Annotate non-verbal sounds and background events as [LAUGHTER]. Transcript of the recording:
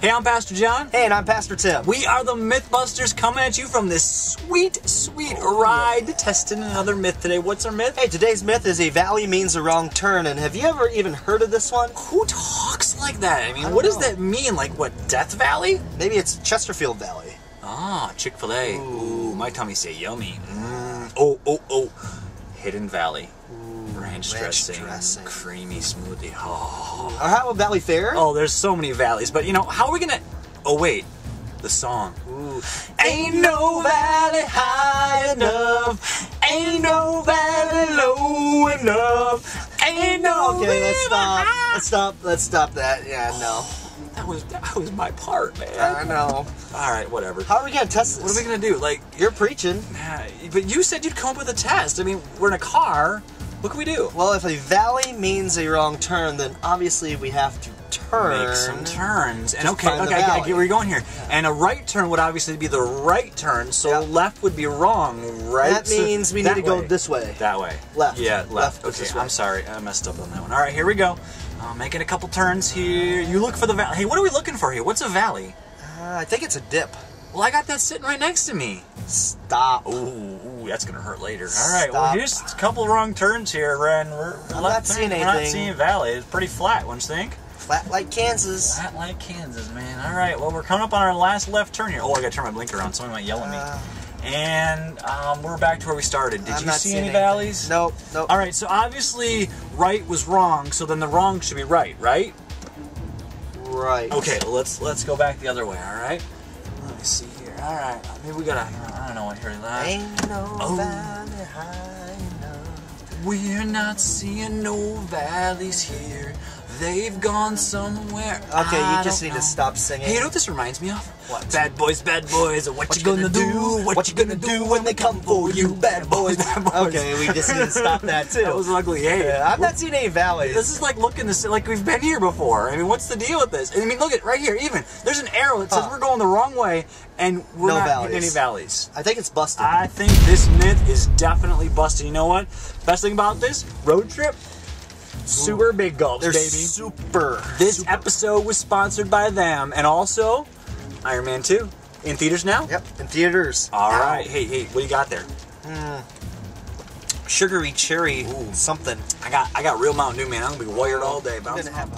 Hey, I'm Pastor Jon. Hey, and I'm Pastor Tim. We are the Mythbusters coming at you from this sweet, sweet ride testing another myth today. What's our myth? Hey, today's myth is a valley means a wrong turn, and have you ever even heard of this one? Who talks like that? I mean, I what does that mean? Like, what, Death Valley? Maybe it's Chesterfield Valley. Ah, Chick fil A. Ooh. my tummy say yummy. Mm. Oh, oh, oh. Hidden Valley. Ranch, ranch dressing, dressing. creamy smoothie. Oh. Or how about Valley Fair? oh, there's so many valleys. But, you know, how are we gonna. Oh, wait. The song. Ooh. Ain't no valley high enough. Ain't no valley low enough. Ain't no Okay, let's stop. high- Let's stop. Let's stop that. Yeah, no. Oh, that was that was my part, man. I know. All right, whatever. How are we gonna test this? What are we gonna do? Like, You're preaching. nah, but you said you'd come up with a test. I mean, we're in a car. What can we do? Well, if a valley means a wrong turn, then obviously we have to turn. Make some turns. And okay, okay, I get- I get where you're going here. And a right turn would obviously be the right turn, so Yep. left would be wrong, right? That means we need to go way. this way. That way. Left. Yeah, left. Left okay. I'm sorry. I messed up on that one. All right, here we go. Uh, making a couple turns here. You look for the valley. Hey, what are we looking for here? What's a valley? Uh, I think it's a dip. Well, I got that sitting right next to me. Stop. Ooh, ooh that's gonna hurt later. All right, well, here's a couple wrong turns here, and we're I'm not seeing turn. We're not anything. seeing valley. It's pretty flat, don't you think? Flat like Kansas. Flat like Kansas, man. All right, well, we're coming up on our last left turn here. Oh, I gotta turn my blinker on. Someone might yell at me. Uh, and um, we're back to where we started. Did I'm you see any anything. valleys? Nope. Nope. All right, so obviously right was wrong, so then the wrong should be right, right? Right. Okay, well, let's let's go back the other way. All right. Me see here. All right, maybe we gotta. I don't know what here. That. Ain't no Oh. valley high enough. We're not seeing no valleys here. They've gone somewhere. Okay, I you just need know. to stop singing. Hey, you know what this reminds me of? What? Bad boys, bad boys. What, What you gonna, do? What, you gonna do when they come for you? Bad boys, bad boys. Okay, we just need to stop that [LAUGHS] too. That was ugly. Hey, Yeah, I've not seen any valleys. This is like looking this like we've been here before. I mean, what's the deal with this? I mean, look at right here. Even there's an arrow that says Huh. we're going the wrong way, and we're No not valleys. any valleys. I think it's busted. I think this myth is definitely busted. You know what? Best thing about this road trip, super big gulps, They're baby. super. This super- episode was sponsored by them, and also Iron Man 2 in theaters now. Yep, in theaters. All Ow. right. Hey, hey, what do you got there? Hmm. Sugary cherry Ooh. something. I got, I got real Mountain Dew, man. I'm gonna be wired oh, all day. I'm gonna have